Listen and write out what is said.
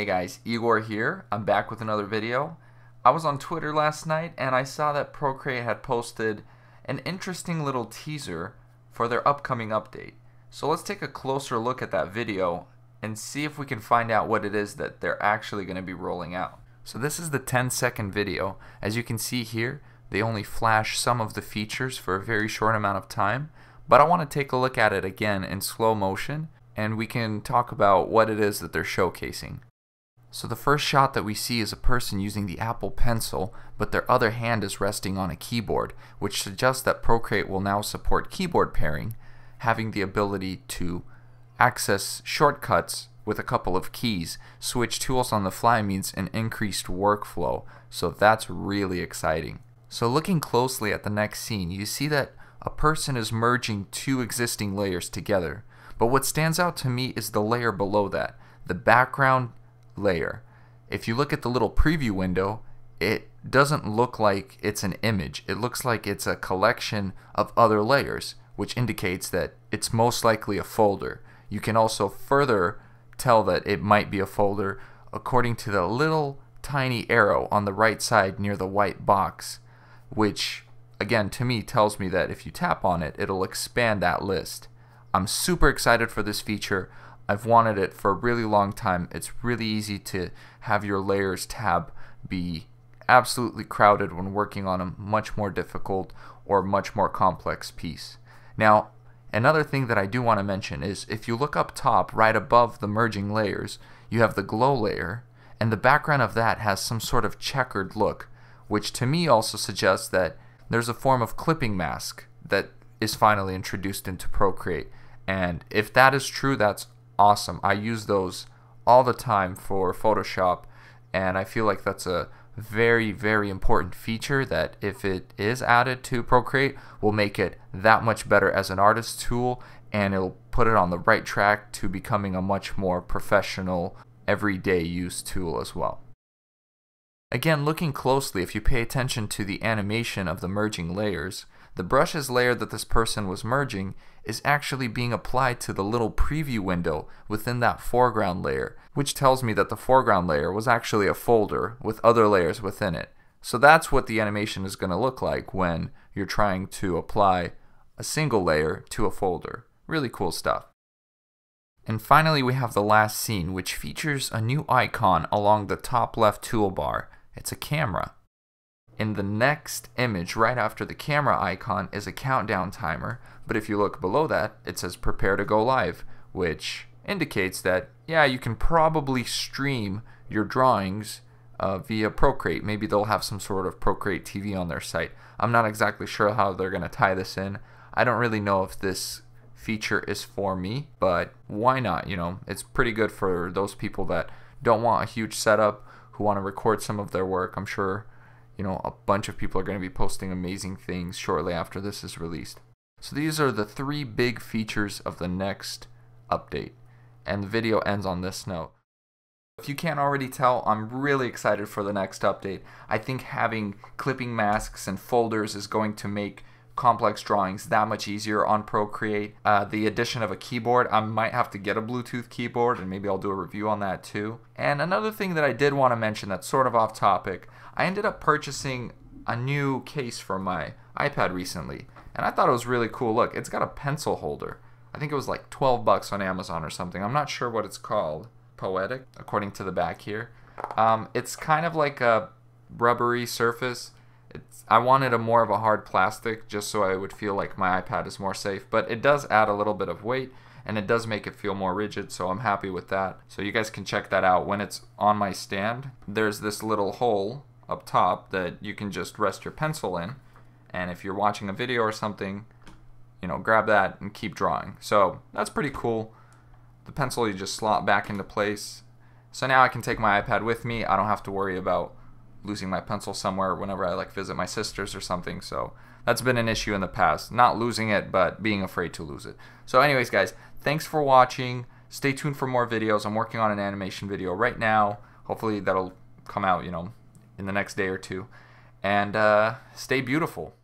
Hey guys, Igor here. I'm back with another video. I was on Twitter last night and I saw that Procreate had posted an interesting little teaser for their upcoming update. So let's take a closer look at that video and see if we can find out what it is that they're actually going to be rolling out. So this is the 10 second video. As you can see here, they only flash some of the features for a very short amount of time, but I want to take a look at it again in slow motion and we can talk about what it is that they're showcasing. So the first shot that we see is a person using the Apple Pencil, but their other hand is resting on a keyboard, which suggests that Procreate will now support keyboard pairing, having the ability to access shortcuts with a couple of keys. Switch tools on the fly means an increased workflow, so that's really exciting. So looking closely at the next scene, you see that a person is merging two existing layers together. But what stands out to me is the layer below that, the background layer. If you look at the little preview window, it doesn't look like it's an image. It looks like it's a collection of other layers, which indicates that it's most likely a folder. You can also further tell that it might be a folder according to the little tiny arrow on the right side near the white box, which again to me tells me that if you tap on it, it'll expand that list. I'm super excited for this feature. I've wanted it for a really long time. It's really easy to have your layers tab be absolutely crowded when working on a much more difficult or much more complex piece. Now, another thing that I do want to mention is if you look up top right above the merging layers, you have the glow layer, and the background of that has some sort of checkered look, which to me also suggests that there's a form of clipping mask that is finally introduced into Procreate. And if that is true, that's awesome. I use those all the time for Photoshop, and I feel like that's a very, very important feature that if it is added to Procreate will make it that much better as an artist tool and it'll put it on the right track to becoming a much more professional everyday use tool as well. Again, looking closely, if you pay attention to the animation of the merging layers, the brushes layer that this person was merging is actually being applied to the little preview window within that foreground layer, which tells me that the foreground layer was actually a folder with other layers within it. So that's what the animation is going to look like when you're trying to apply a single layer to a folder. Really cool stuff. And finally we have the last scene which features a new icon along the top left toolbar. It's a camera. In the next image, right after the camera icon, is a countdown timer, but if you look below that, it says prepare to go live, which indicates that, yeah, you can probably stream your drawings uh, via Procreate. Maybe they'll have some sort of Procreate TV on their site. I'm not exactly sure how they're going to tie this in. I don't really know if this feature is for me, but why not? You know, it's pretty good for those people that don't want a huge setup, who want to record some of their work. I'm sure you know, a bunch of people are going to be posting amazing things shortly after this is released. So these are the three big features of the next update. And the video ends on this note. If you can't already tell, I'm really excited for the next update. I think having clipping masks and folders is going to make complex drawings that much easier on Procreate. Uh, the addition of a keyboard, I might have to get a Bluetooth keyboard and maybe I'll do a review on that too. And another thing that I did want to mention that's sort of off topic, I ended up purchasing a new case for my iPad recently and I thought it was really cool. Look, it's got a pencil holder. I think it was like 12 bucks on Amazon or something. I'm not sure what it's called. Poetic, according to the back here. Um, it's kind of like a rubbery surface it's, I wanted a more of a hard plastic just so I would feel like my iPad is more safe, but it does add a little bit of weight and it does make it feel more rigid, so I'm happy with that. So you guys can check that out. When it's on my stand, there's this little hole up top that you can just rest your pencil in, and if you're watching a video or something, you know, grab that and keep drawing. So that's pretty cool. The pencil you just slot back into place. So now I can take my iPad with me. I don't have to worry about losing my pencil somewhere whenever I like visit my sisters or something. So that's been an issue in the past. Not losing it, but being afraid to lose it. So anyways, guys, thanks for watching. Stay tuned for more videos. I'm working on an animation video right now. Hopefully that'll come out, you know, in the next day or two. And uh, stay beautiful.